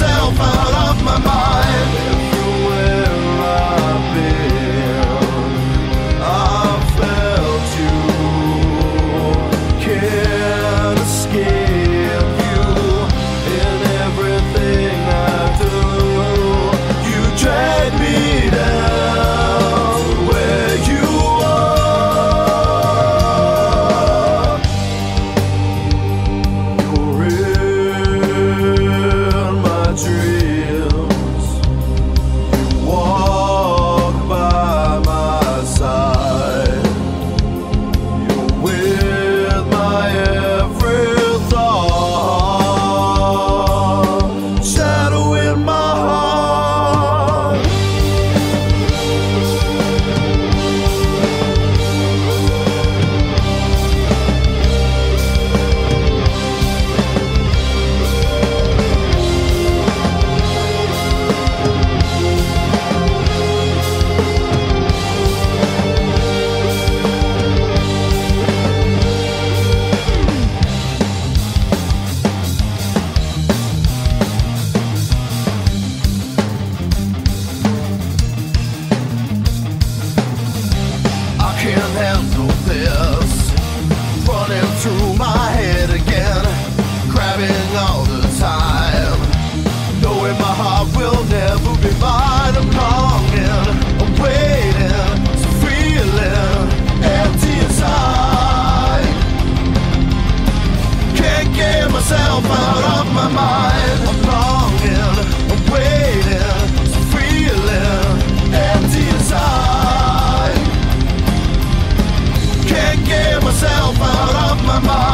yourself out. My mind.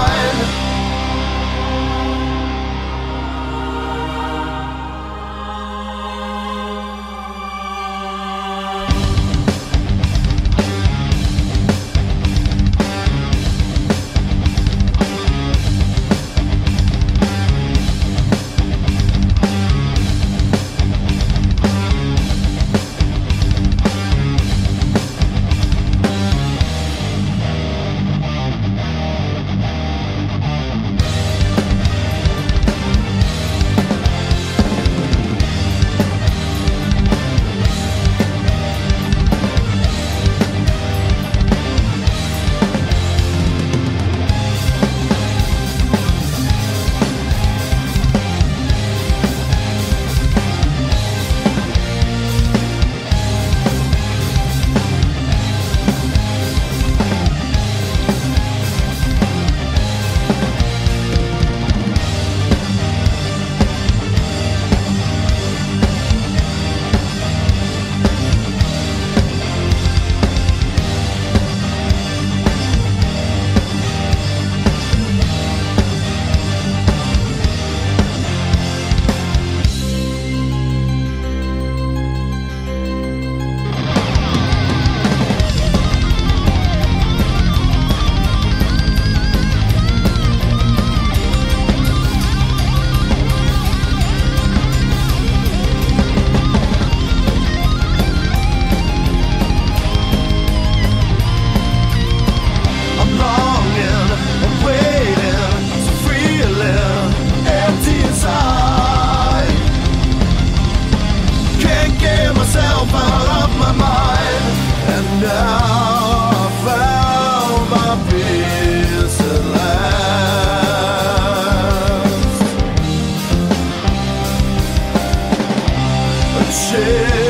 shit.